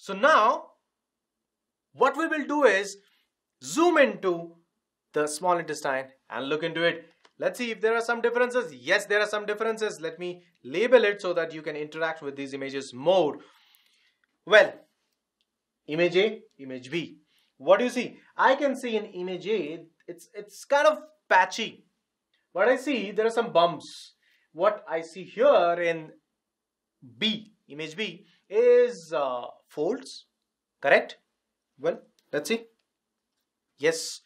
So now, what we will do is zoom into the small intestine and look into it. Let's see if there are some differences. Yes, there are some differences. Let me label it so that you can interact with these images more. Well, image A, image B. What do you see? I can see in image A, it's, it's kind of patchy. What I see, there are some bumps. What I see here in B, image B, is uh, folds, correct? Well, let's see. Yes,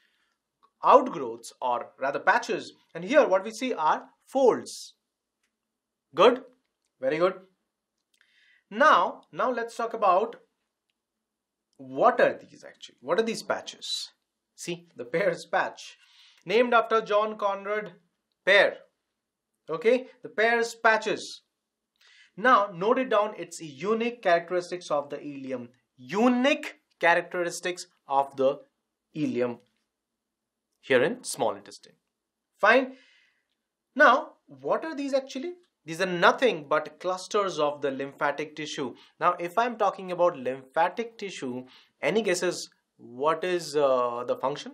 outgrowths or rather patches. And here what we see are folds. Good? Very good. Now, now let's talk about what are these actually? What are these patches? See, the Peyer's patch. Named after John Conrad Peyer. Okay, the Peyer's patches. Now, note it down, it's unique characteristics of the ileum. Unique characteristics of the ileum here in small intestine. Fine. Now, what are these actually? These are nothing but clusters of the lymphatic tissue. Now, if I'm talking about lymphatic tissue, any guesses what is uh, the function?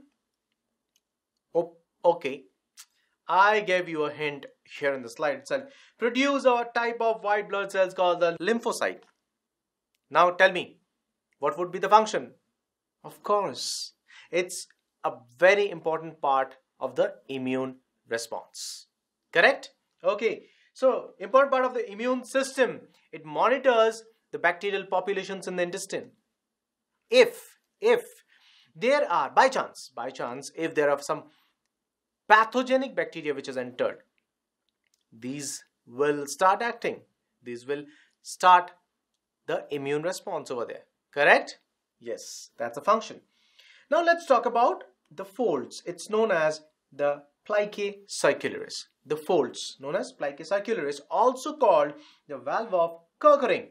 Oh, okay. I gave you a hint here in the slide itself. Produce a type of white blood cells called the lymphocyte. Now tell me, what would be the function? Of course, it's a very important part of the immune response. Correct? Okay. So, important part of the immune system. It monitors the bacterial populations in the intestine. If, if there are, by chance, by chance, if there are some pathogenic bacteria which has entered, these will start acting. These will start the immune response over there. Correct? Yes, that's a function. Now let's talk about the folds. It's known as the plicae circularis. The folds known as plicae circularis also called the valve of Kerkring.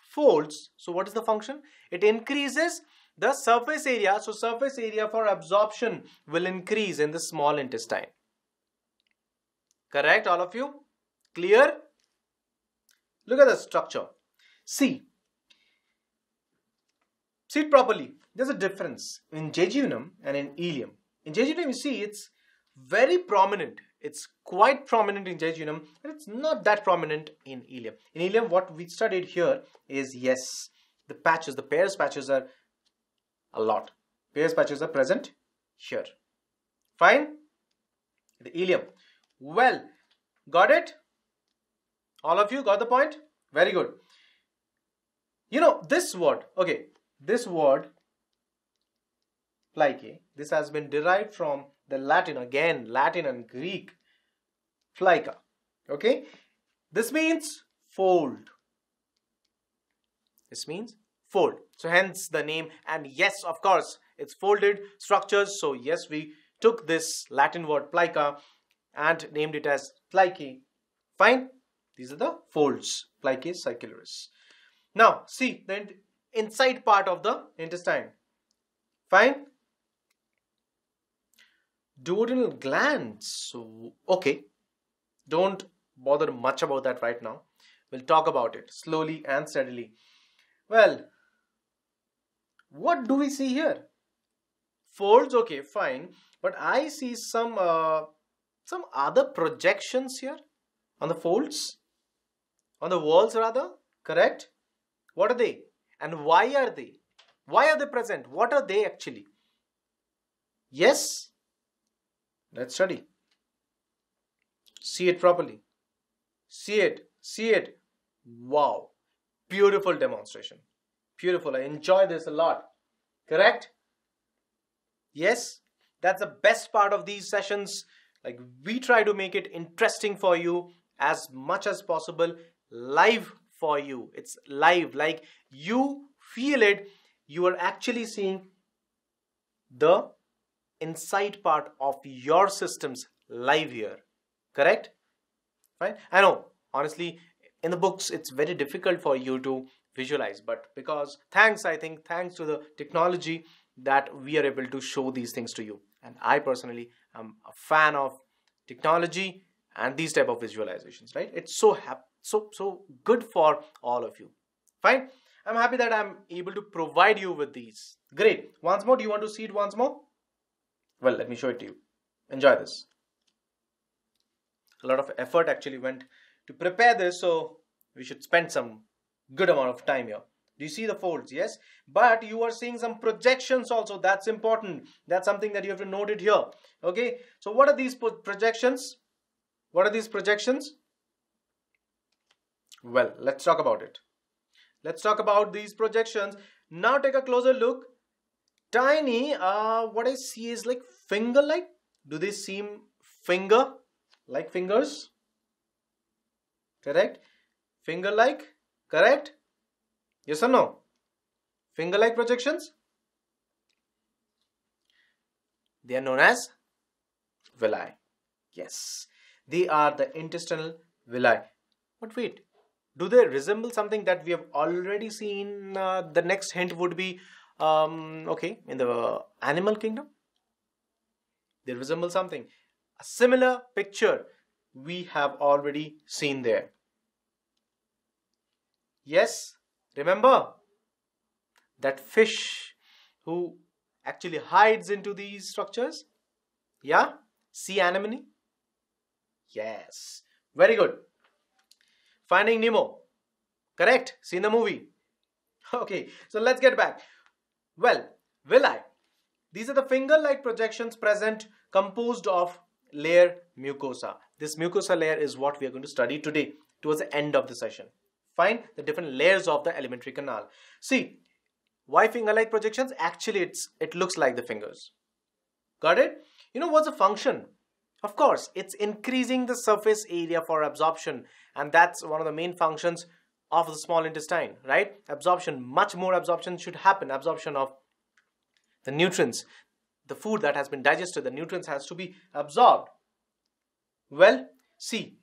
Folds, so what is the function? It increases the surface area. So surface area for absorption will increase in the small intestine. Correct all of you? Clear? Look at the structure. See, see it properly there's a difference in jejunum and in ileum. In jejunum, you see it's very prominent. It's quite prominent in jejunum, but it's not that prominent in ileum. In ileum, what we studied here is yes, the patches, the Peyer's patches are a lot. Peyer's patches are present here. Fine? The ileum. Well, got it? All of you got the point? Very good. You know, this word, okay, this word plicae. Eh, this has been derived from the Latin, again, Latin and Greek, plica. Okay? This means fold. This means fold. So hence the name and yes, of course, it's folded structures. So yes, we took this Latin word plica and named it as plicae. Fine? These are the folds, plicae circularis. Now, see the inside part of the intestine. Fine? duodenal glands so okay don't bother much about that right now we'll talk about it slowly and steadily well what do we see here folds okay fine but i see some uh, some other projections here on the folds on the walls rather correct what are they and why are they why are they present what are they actually yes Let's study. See it properly. See it. See it. Wow. Beautiful demonstration. Beautiful. I enjoy this a lot. Correct? Yes. That's the best part of these sessions. Like we try to make it interesting for you as much as possible. Live for you. It's live. Like you feel it. You are actually seeing the inside part of your systems live here correct right i know honestly in the books it's very difficult for you to visualize but because thanks i think thanks to the technology that we are able to show these things to you and i personally am a fan of technology and these type of visualizations right it's so so so good for all of you fine I'm happy that I'm able to provide you with these. Great. Once more, do you want to see it once more? Well, let me show it to you. Enjoy this. A lot of effort actually went to prepare this, so we should spend some good amount of time here. Do you see the folds? Yes. But you are seeing some projections also. That's important. That's something that you have to note it here. Okay. So what are these projections? What are these projections? Well, let's talk about it. Let's talk about these projections. Now take a closer look. Tiny, uh, what I see is like finger-like. Do they seem finger? Like fingers? Correct? Finger-like? Correct? Yes or no? Finger-like projections? They are known as villi. Yes, they are the intestinal villi. But wait, do they resemble something that we have already seen? Uh, the next hint would be, um, okay, in the animal kingdom. They resemble something. A similar picture we have already seen there. Yes, remember that fish who actually hides into these structures? Yeah, sea anemone? Yes, very good. Finding Nemo. Correct? Seen the movie. Okay, so let's get back. Well, villi. These are the finger-like projections present composed of layer mucosa. This mucosa layer is what we are going to study today towards the end of the session. Find the different layers of the alimentary canal. See, why finger-like projections? Actually, it's it looks like the fingers. Got it? You know what's the function? Of course, it's increasing the surface area for absorption and that's one of the main functions of the small intestine, right? Absorption, much more absorption should happen. Absorption of the nutrients, the food that has been digested, the nutrients has to be absorbed. Well, see,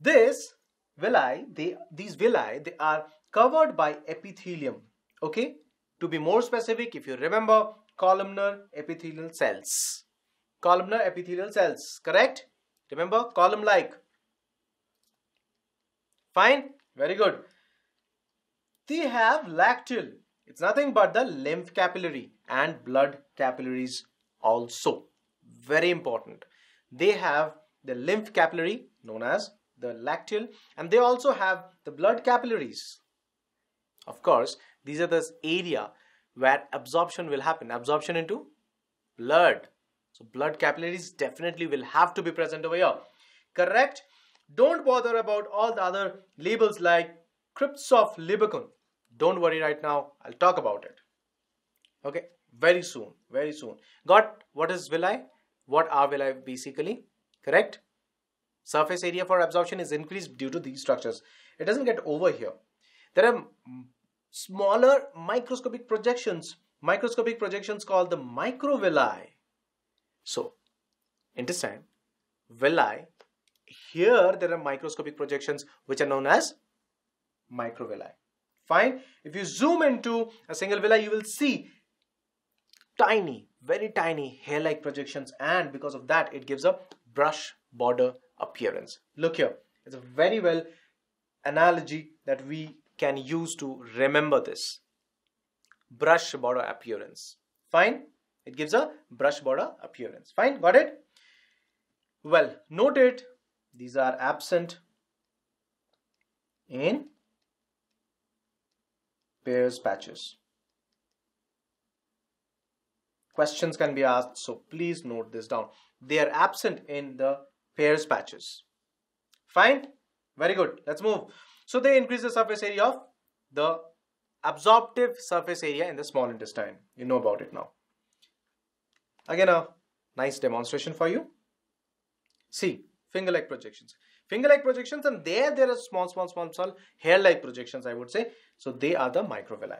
this villi, they, these villi, they are covered by epithelium, okay? To be more specific, if you remember, columnar epithelial cells. Columnar epithelial cells, correct? Remember, column-like. Fine? Very good. They have lacteal. It's nothing but the lymph capillary and blood capillaries also. Very important. They have the lymph capillary known as the lacteal and they also have the blood capillaries. Of course, these are the area where absorption will happen. Absorption into blood. So blood capillaries definitely will have to be present over here. Correct? Don't bother about all the other labels like crypts of Lieberkühn. Don't worry right now. I'll talk about it. Okay, very soon, very soon. Got what is villi? What are villi basically? Correct? Surface area for absorption is increased due to these structures. It doesn't get over here. There are smaller microscopic projections. Microscopic projections called the microvilli. So, intestine, villi here there are microscopic projections which are known as microvilli. Fine. If you zoom into a single villi, you will see tiny, very tiny hair-like projections and because of that it gives a brush border appearance. Look here. It's a very well analogy that we can use to remember this. Brush border appearance. Fine. It gives a brush border appearance. Fine. Got it? Well, note it these are absent in Peyer's patches. Questions can be asked, so please note this down. They are absent in the Peyer's patches. Fine? Very good. Let's move. So they increase the surface area of the absorptive surface area in the small intestine. You know about it now. Again, a nice demonstration for you. See, finger-like projections. Finger-like projections and there there are small, small, small, small hair-like projections I would say. So they are the microvilli.